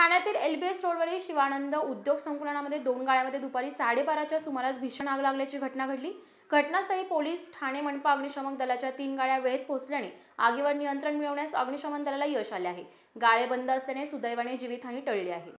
ठाण्यातील एलबीएस रोडवरील शिवानंद उद्योग संकुलनामध्ये दोन गाळ्यामध्ये दुपारी साडेबाराच्या सुमारास भीषण आग लागल्याची घटना घडली. घटनास्थळी पोलीस ठाणे मनपा अग्निशमन दलाच्या तीन गाड्या वेळेत पोहोचल्याने आगीवर नियंत्रण मिळवण्यास अग्निशमन दलाला यश आले आहे. गाळे बंद असल्याने सुदैवाने जीवितहानी टळली आहे.